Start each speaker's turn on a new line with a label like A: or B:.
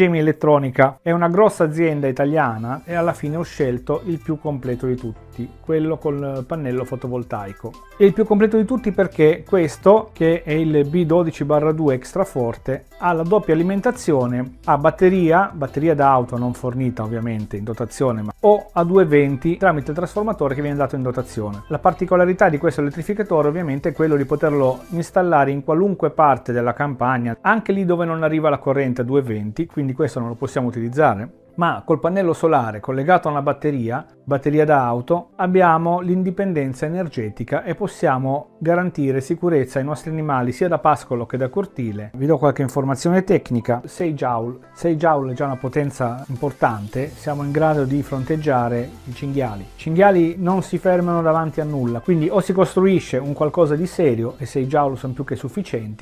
A: Gemi Elettronica è una grossa azienda italiana e alla fine ho scelto il più completo di tutti, quello col pannello fotovoltaico. E il più completo di tutti perché questo, che è il B12-2 extra forte, ha la doppia alimentazione a batteria, batteria d'auto non fornita ovviamente in dotazione, ma o a 220 tramite trasformatore che viene dato in dotazione. La particolarità di questo elettrificatore ovviamente è quello di poterlo installare in qualunque parte della campagna, anche lì dove non arriva la corrente a 220, quindi questo non lo possiamo utilizzare ma col pannello solare collegato a una batteria, batteria da auto, abbiamo l'indipendenza energetica e possiamo garantire sicurezza ai nostri animali sia da pascolo che da cortile. Vi do qualche informazione tecnica, 6 joule, 6 joule è già una potenza importante, siamo in grado di fronteggiare i cinghiali. I cinghiali non si fermano davanti a nulla, quindi o si costruisce un qualcosa di serio e 6 joule sono più che sufficienti,